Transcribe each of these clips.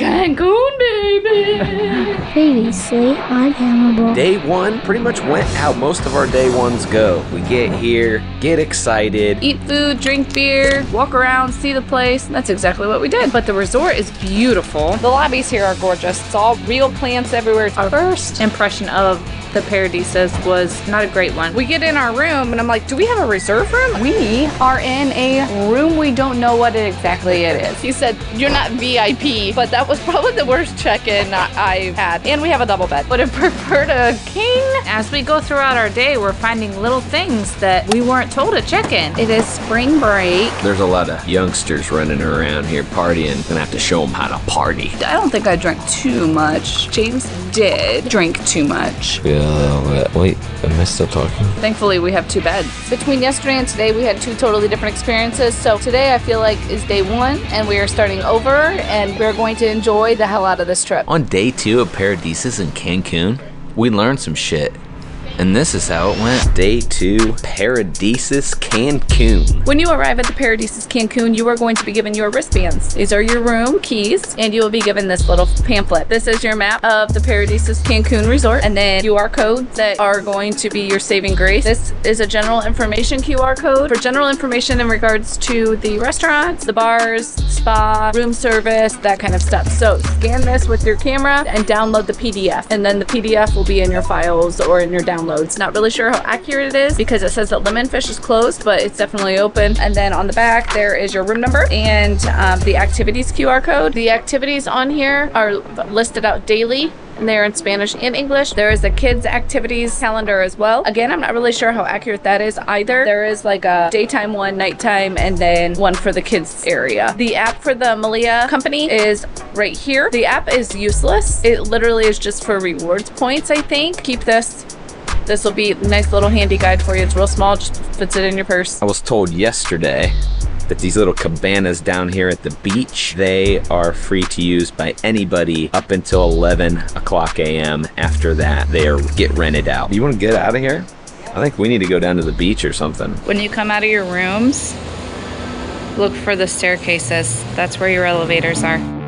Cancun, baby. Previously on Famable. Day one pretty much went how most of our day ones go. We get here, get excited. Eat food, drink beer, walk around, see the place. That's exactly what we did. But the resort is beautiful. The lobbies here are gorgeous. It's all real plants everywhere. Our first impression of the Paradisus was not a great one. We get in our room and I'm like, do we have a reserve room? We are in a room we don't know what it exactly it is. He said, you're not VIP, but that was probably the worst check-in I've had. And we have a double bed. Would have preferred a king. As we go throughout our day, we're finding little things that we weren't told at check-in. It is spring break. There's a lot of youngsters running around here partying. Gonna have to show them how to party. I don't think I drank too much. James did drink too much. Yeah, wait, am I still talking? Thankfully, we have two beds. Between yesterday and today, we had two totally different experiences. So today, I feel like is day one, and we are starting over, and we're going to enjoy the hell out of this trip. On day two of Paradisus in Cancun, we learned some shit. And this is how it went. Day two, Paradisus Cancun. When you arrive at the Paradisus Cancun, you are going to be given your wristbands. These are your room keys, and you will be given this little pamphlet. This is your map of the Paradisus Cancun Resort, and then QR codes that are going to be your saving grace. This is a general information QR code for general information in regards to the restaurants, the bars, spa, room service, that kind of stuff. So scan this with your camera and download the PDF, and then the PDF will be in your files or in your downloads. Not really sure how accurate it is because it says that Lemonfish is closed, but it's definitely open. And then on the back, there is your room number and um, the activities QR code. The activities on here are listed out daily. And they're in Spanish and English. There is a kids activities calendar as well. Again, I'm not really sure how accurate that is either. There is like a daytime one, nighttime, and then one for the kids area. The app for the Meliá company is right here. The app is useless. It literally is just for rewards points, I think. Keep this this will be a nice little handy guide for you. It's real small, just fits it in your purse. I was told yesterday that these little cabanas down here at the beach, they are free to use by anybody up until 11 o'clock a.m. After that, they are get rented out. You want to get out of here? I think we need to go down to the beach or something. When you come out of your rooms, look for the staircases. That's where your elevators are.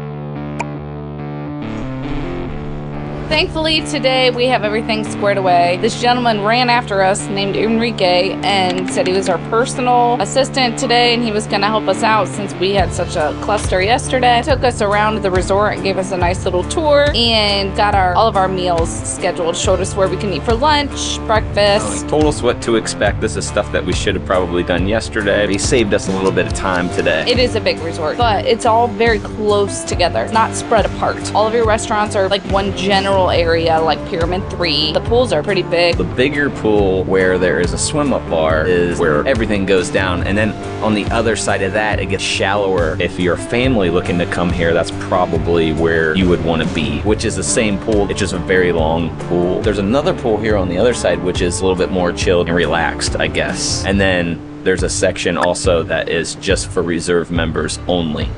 Thankfully, today we have everything squared away. This gentleman ran after us named Enrique and said he was our personal assistant today and he was going to help us out since we had such a cluster yesterday. Took us around the resort and gave us a nice little tour and got our all of our meals scheduled. Showed us where we can eat for lunch, breakfast. Told us what to expect. This is stuff that we should have probably done yesterday. He saved us a little bit of time today. It is a big resort, but it's all very close together, not spread apart. All of your restaurants are like one general area like Pyramid 3. The pools are pretty big. The bigger pool where there is a swim up bar is where everything goes down. And then on the other side of that, it gets shallower. If you're a family looking to come here, that's probably where you would want to be, which is the same pool. It's just a very long pool. There's another pool here on the other side, which is a little bit more chilled and relaxed, I guess. And then there's a section also that is just for reserve members only.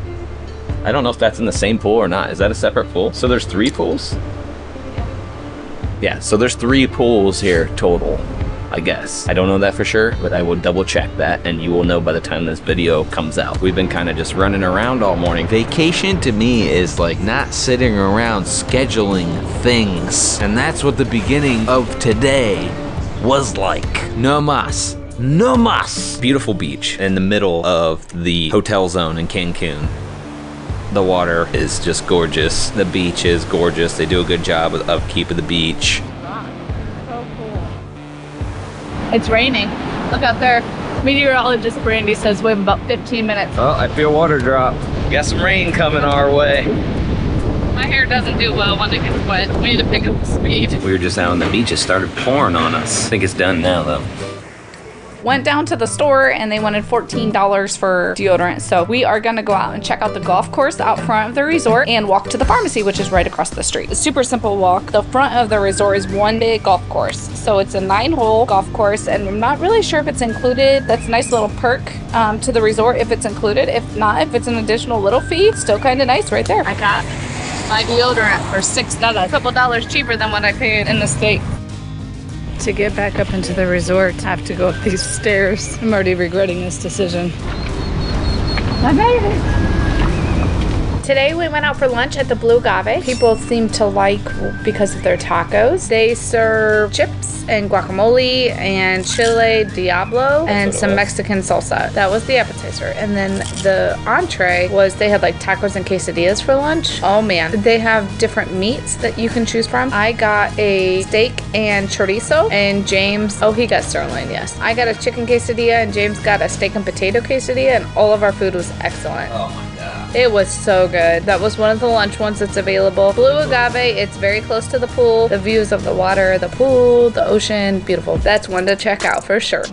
I don't know if that's in the same pool or not. Is that a separate pool? So there's three pools? Yeah, so there's three pools here total, I guess. I don't know that for sure, but I will double check that and you will know by the time this video comes out. We've been kind of just running around all morning. Vacation to me is like not sitting around scheduling things. And that's what the beginning of today was like. No mas. No mas. Beautiful beach in the middle of the hotel zone in Cancun. The water is just gorgeous. The beach is gorgeous. They do a good job of upkeep of the beach. It's raining. Look out there. Meteorologist Brandy says we have about 15 minutes. Oh, I feel water drop. Got some rain coming our way. My hair doesn't do well when it gets wet. We need to pick up the speed. We were just out on the beach. It started pouring on us. I think it's done now, though. Went down to the store and they wanted $14 for deodorant. So we are gonna go out and check out the golf course out front of the resort and walk to the pharmacy, which is right across the street. A super simple walk. The front of the resort is one big golf course. So it's a nine hole golf course and I'm not really sure if it's included. That's a nice little perk um, to the resort if it's included. If not, if it's an additional little fee, still kind of nice right there. I got my deodorant for six dollars, a couple dollars cheaper than what I paid in the state. To get back up into the resort, I have to go up these stairs. I'm already regretting this decision. I made it. Today we went out for lunch at the Blue Agave. People seem to like because of their tacos. They serve chips and guacamole and chile diablo and some. Mexican salsa. That was the appetizer. And then the entree was they had like tacos and quesadillas for lunch. Oh man. They have different meats that you can choose from. I got a steak and chorizo and James, oh, he got sirloin, yes. I got a chicken quesadilla and James got a steak and potato quesadilla and all of our food was excellent. Oh It was so good. That was one of the lunch ones that's available. Blue Agave, it's very close to the pool. The views of the water, the pool, the ocean, beautiful. That's one to check out for sure.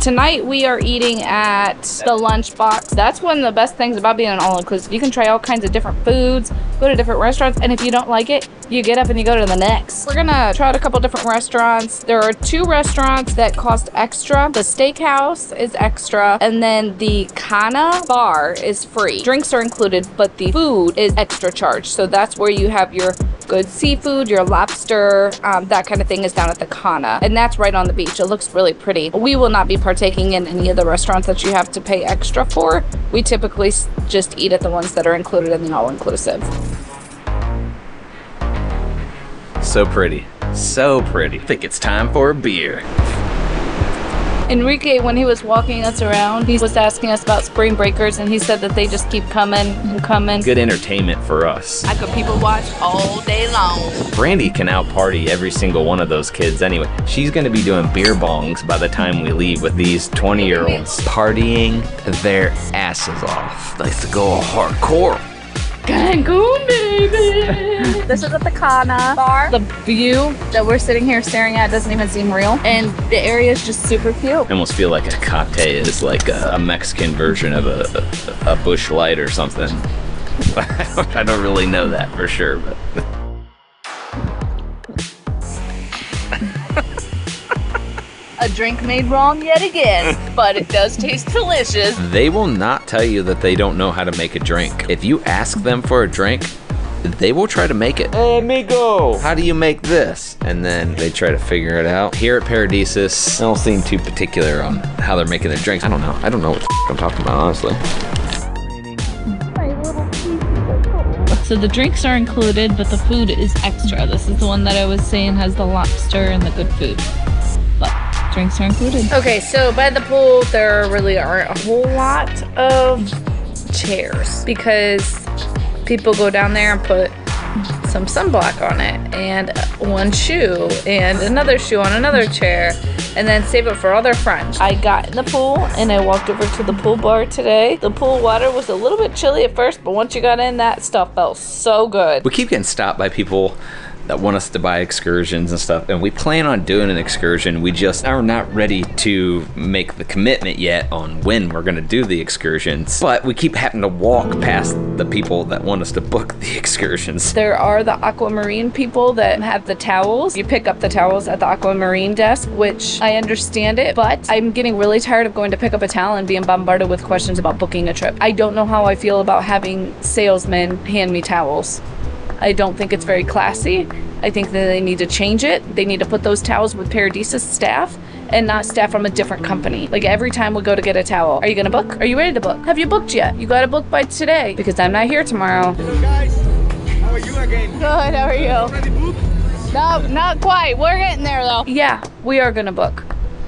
Tonight we are eating at the Lunchbox. That's one of the best things about being an all-inclusive. You can try all kinds of different foods, go to different restaurants, and if you don't like it, you get up and you go to the next. We're gonna try out a couple different restaurants. There are two restaurants that cost extra. The steakhouse is extra, and then the Kana bar is free. Drinks are included, but the food is extra charge. So that's where you have your good seafood, your lobster, um, that kind of thing is down at the Kana. And that's right on the beach. It looks really pretty. We will not be partaking in any of the restaurants that you have to pay extra for. We typically just eat at the ones that are included in the all inclusive. So pretty. So pretty. I think it's time for a beer. Enrique, when he was walking us around, he was asking us about spring breakers and he said that they just keep coming and coming. Good entertainment for us. I could people watch all day long. Brandy can out party every single one of those kids anyway. She's gonna be doing beer bongs by the time we leave with these 20 year olds partying their asses off. Nice to go hardcore. Cancun, baby. this is at the Kana bar. The view that we're sitting here staring at doesn't even seem real, and the area is just super cute. I almost feel like a cate is like a, a Mexican version of a, a, a Busch Light or something. I don't, I don't really know that for sure, but A drink made wrong yet again, but it does taste delicious. they will not tell you that they don't know how to make a drink. If you ask them for a drink, they will try to make it. Hey, amigo, how do you make this? And then they try to figure it out. Here at Paradisus, I don't seem too particular on how they're making their drinks. I don't know. I don't know what the f- I'm talking about, honestly. So the drinks are included, but the food is extra. This is the one that I was saying has the lobster and the good food. But drinks are included. Okay, so by the pool, there really aren't a whole lot of chairs because people go down there and put some sunblock on it and one shoe and another shoe on another chair and then save it for all their friends. I got in the pool and I walked over to the pool bar today. The pool water was a little bit chilly at first, but once you got in, that stuff felt so good. We keep getting stopped by people that want us to buy excursions and stuff, and we plan on doing an excursion. We just are not ready to make the commitment yet on when we're going to do the excursions. But we keep having to walk past the people that want us to book the excursions. There are the aquamarine people that have the towels. You pick up the towels at the aquamarine desk, which I understand it, but I'm getting really tired of going to pick up a towel and being bombarded with questions about booking a trip. I don't know how I feel about having salesmen hand me towels. I don't think it's very classy. I think that they need to change it. They need to put those towels with Paradisus staff and not staff from a different company. Like every time we go to get a towel, are you gonna book? Are you ready to book? Have you booked yet? You gotta book by today because I'm not here tomorrow. guys. How are you again? Good, how are you? Ready book? No, not quite. We're getting there though. Yeah, we are gonna book.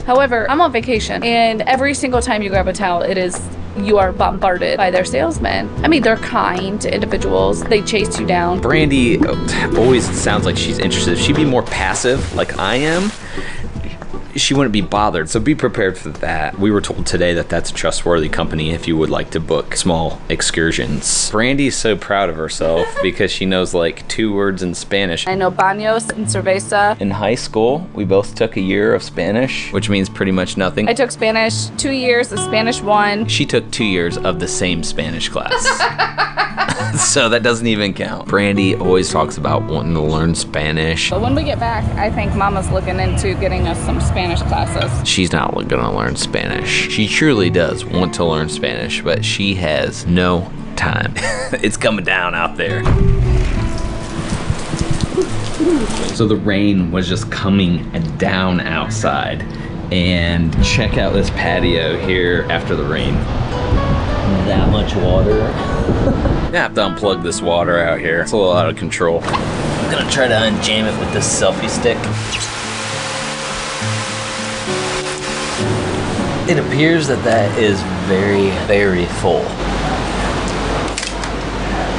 However, I'm on vacation, and every single time you grab a towel, it is you are bombarded by their salesmen. I mean, they're kind individuals. They chase you down. Brandy always sounds like she's interested. She'd be more passive, like I am, she wouldn't be bothered. So be prepared for that. We were told today that that's a trustworthy company if you would like to book small excursions. Brandy's so proud of herself because she knows like two words in Spanish. I know baños and cerveza. In high school, we both took a year of Spanish, which means pretty much nothing. I took Spanish two years, the Spanish one. she took two years of the same Spanish class. so that doesn't even count. Brandy always talks about wanting to learn Spanish. But when we get back, I think Mama's looking into getting us some Spanish classes. She's not gonna learn Spanish. She truly does want to learn Spanish, but she has no time. it's coming down out there. So the rain was just coming down outside. And check out this patio here after the rain. that much water. I have to unplug this water out here. It's a little out of control. I'm gonna try to unjam it with this selfie stick. It appears that that is very, very full.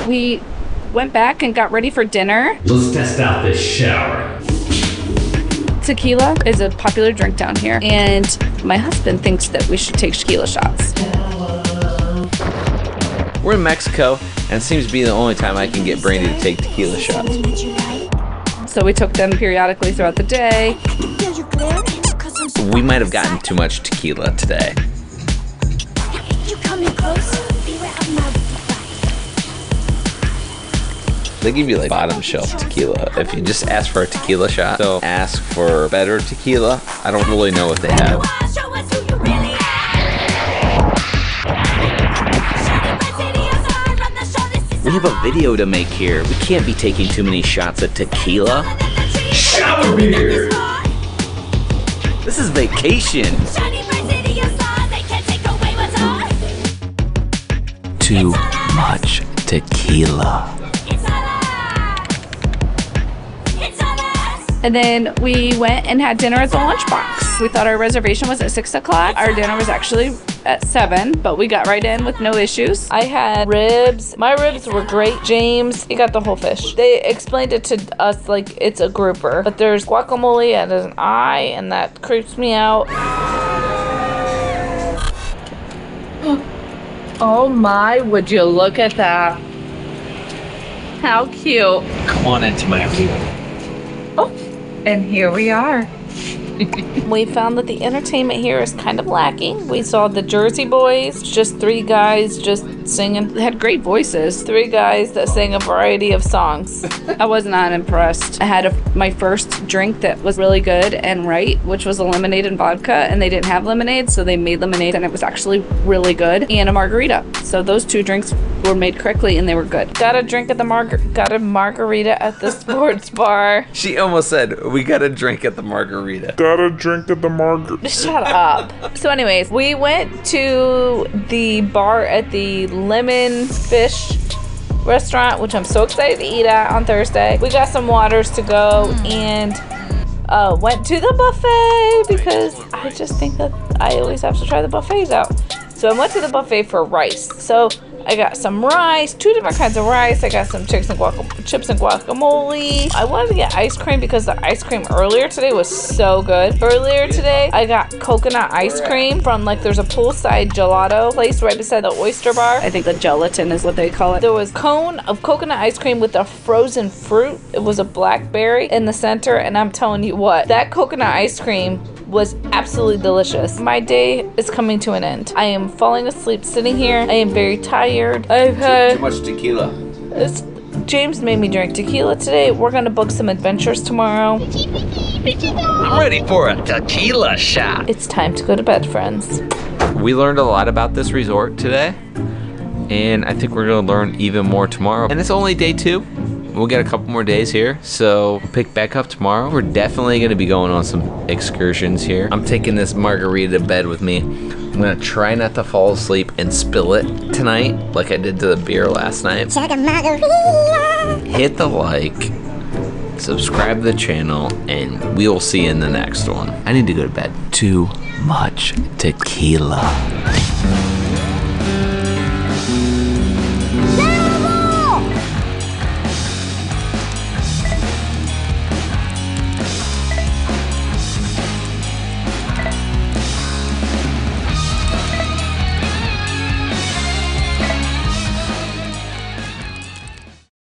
We went back and got ready for dinner. Let's test out this shower. Tequila is a popular drink down here, and my husband thinks that we should take tequila shots. We're in Mexico, and it seems to be the only time I can get Brandy to take tequila shots. So we took them periodically throughout the day. We might have gotten too much tequila today. You coming close? Beware of my They give you like bottom shelf tequila. If you just ask for a tequila shot, so ask for better tequila. I don't really know what they have. We have a video to make here. We can't be taking too many shots of tequila. Shower beer. This is vacation. Shining bright city of stars, they can't take away what's ours. Too much tequila. And then we went and had dinner at the lunchbox. We thought our reservation was at six o'clock. Our dinner was actually at seven, but we got right in with no issues. I had ribs. My ribs were great. James, he got the whole fish. They explained it to us like it's a grouper, but there's guacamole and there's an eye, and that creeps me out. Oh my, would you look at that? How cute. Come on into my room. Oh. And here we are. we found that the entertainment here is kind of lacking. We saw the Jersey Boys, just three guys just singing. They had great voices. Three guys that sang a variety of songs. I was not impressed. I had a, my first drink that was really good and right, which was a lemonade and vodka, and they didn't have lemonade, so they made lemonade, and it was actually really good, and a margarita. So those two drinks were made correctly, and they were good. Got a drink at the margar. Got a margarita at the sports bar. She almost said, We got a drink at the margarita. Got a drink at the market. Shut up. So, anyways, we went to the bar at the Lemon Fish restaurant, which I'm so excited to eat at on Thursday. We got some waters to go and uh, went to the buffet because I just think that I always have to try the buffets out. So I went to the buffet for rice. So I got some rice, two different kinds of rice. I got some chips and, chips and guacamole. I wanted to get ice cream because the ice cream earlier today was so good. Earlier today, I got coconut ice cream from like there's a poolside gelato place right beside the oyster bar. I think the gelatin is what they call it. There was cone of coconut ice cream with a frozen fruit. It was a blackberry in the center, and I'm telling you what, that coconut ice cream was absolutely delicious. My day is coming to an end. I am falling asleep sitting here. I am very tired. I've had too much tequila. it's, James made me drink tequila today. We're gonna book some adventures tomorrow. I'm ready for a tequila shot. It's time to go to bed, friends. We learned a lot about this resort today, and I think we're gonna learn even more tomorrow. And it's only day two. We'll get a couple more days here, so pick back up tomorrow. We're definitely gonna be going on some excursions here. I'm taking this margarita to bed with me. I'm gonna try not to fall asleep and spill it tonight, like I did to the beer last night. Hit the like, subscribe to the channel, and we will see you in the next one. I need to go to bed. Too much tequila.